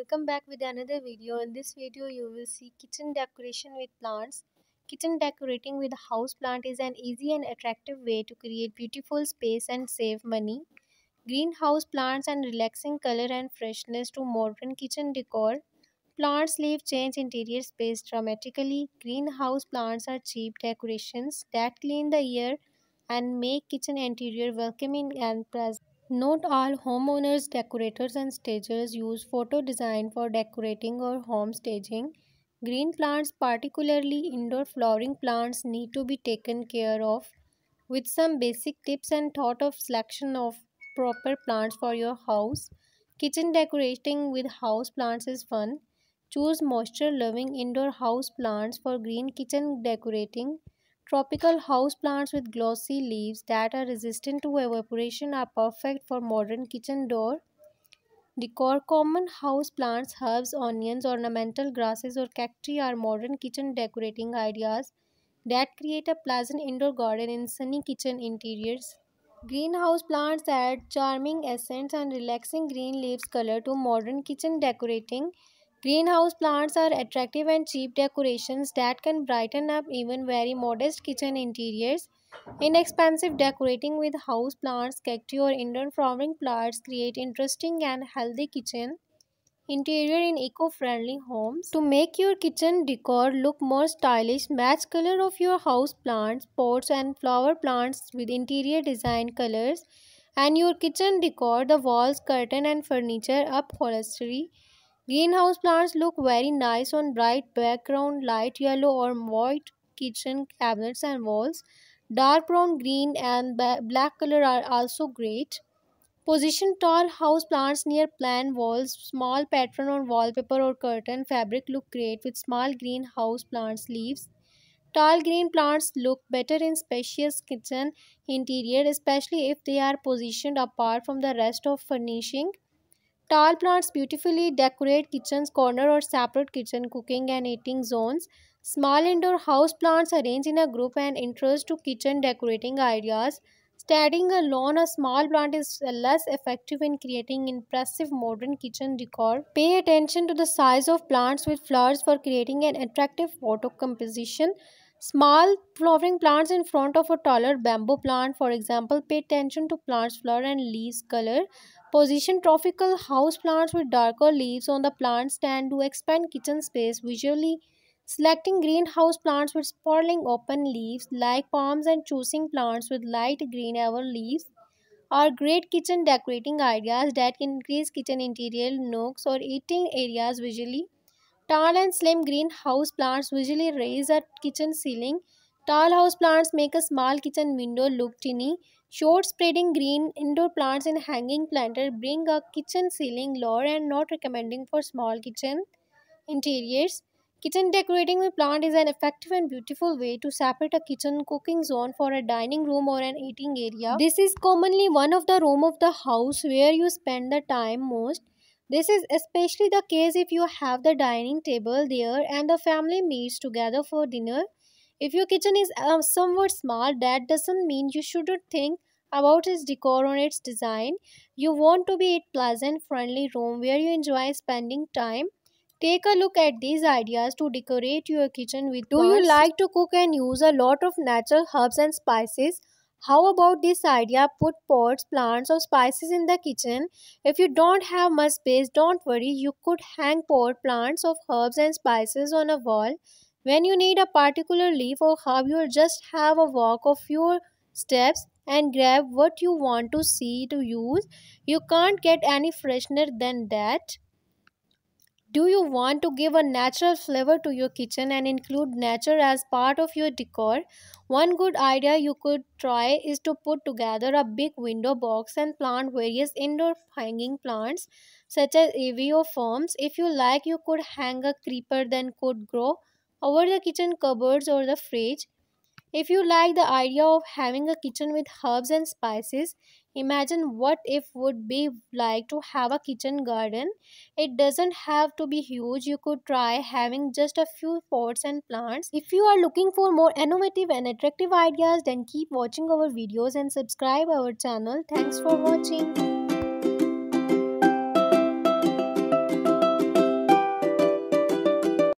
welcome back with another video. In this video you will see kitchen decoration with plants. Kitchen decorating with house plant is an easy and attractive way to create beautiful space and save money. Greenhouse plants and relaxing color and freshness to modern kitchen decor. Plants leave change interior space dramatically. Greenhouse plants are cheap decorations that clean the air and make kitchen interior welcoming and pleasant not all homeowners, decorators and stagers use photo design for decorating or home staging. Green plants, particularly indoor flowering plants, need to be taken care of. With some basic tips and thought of selection of proper plants for your house. Kitchen decorating with house plants is fun. Choose moisture loving indoor house plants for green kitchen decorating. Tropical house plants with glossy leaves that are resistant to evaporation are perfect for modern kitchen door decor. Common house plants, herbs, onions, ornamental grasses or cacti are modern kitchen decorating ideas that create a pleasant indoor garden in sunny kitchen interiors. Greenhouse plants add charming essence and relaxing green leaves color to modern kitchen decorating. Greenhouse plants are attractive and cheap decorations that can brighten up even very modest kitchen interiors. Inexpensive decorating with house plants, cacti or indoor flowering plants create interesting and healthy kitchen interior in eco-friendly homes. To make your kitchen decor look more stylish, match color of your house plants, pots and flower plants with interior design colors and your kitchen decor, the walls, curtain and furniture upholstery Greenhouse plants look very nice on bright background, light yellow or white kitchen cabinets and walls. Dark brown, green and black color are also great. Position tall house plants near plain walls. Small pattern on wallpaper or curtain fabric look great with small green house plants leaves. Tall green plants look better in spacious kitchen interior especially if they are positioned apart from the rest of furnishing. Tall plants beautifully decorate kitchen's corner or separate kitchen cooking and eating zones. Small indoor house plants arranged in a group and interest to kitchen decorating ideas. Standing alone, a small plant is less effective in creating impressive modern kitchen decor. Pay attention to the size of plants with flowers for creating an attractive photo composition. Small flowering plants in front of a taller bamboo plant, for example, pay attention to plant's flower and leaves color. Position tropical house plants with darker leaves on the plant stand to expand kitchen space visually. Selecting greenhouse plants with sprawling open leaves like palms and choosing plants with light green ever leaves are great kitchen decorating ideas that can increase kitchen interior nooks or eating areas visually. Tall and slim greenhouse plants usually raise a kitchen ceiling. Tall house plants make a small kitchen window look tiny. Short spreading green indoor plants in hanging planter bring a kitchen ceiling lower and not recommending for small kitchen interiors. Kitchen decorating with plant is an effective and beautiful way to separate a kitchen cooking zone for a dining room or an eating area. This is commonly one of the room of the house where you spend the time most. This is especially the case if you have the dining table there and the family meets together for dinner. If your kitchen is uh, somewhat small, that doesn't mean you shouldn't think about its decor or its design. You want to be a pleasant, friendly room where you enjoy spending time. Take a look at these ideas to decorate your kitchen with. Do you like to cook and use a lot of natural herbs and spices? How about this idea? Put pots, plants or spices in the kitchen. If you don't have much space, don't worry. You could hang pot plants of herbs and spices on a wall. When you need a particular leaf or herb, you'll just have a walk of few steps and grab what you want to see to use. You can't get any freshener than that. Do you want to give a natural flavor to your kitchen and include nature as part of your decor? One good idea you could try is to put together a big window box and plant various indoor hanging plants such as ivy or ferns. If you like, you could hang a creeper that could grow over the kitchen cupboards or the fridge. If you like the idea of having a kitchen with herbs and spices, imagine what it would be like to have a kitchen garden. It doesn't have to be huge. You could try having just a few pots and plants. If you are looking for more innovative and attractive ideas, then keep watching our videos and subscribe our channel. Thanks for watching.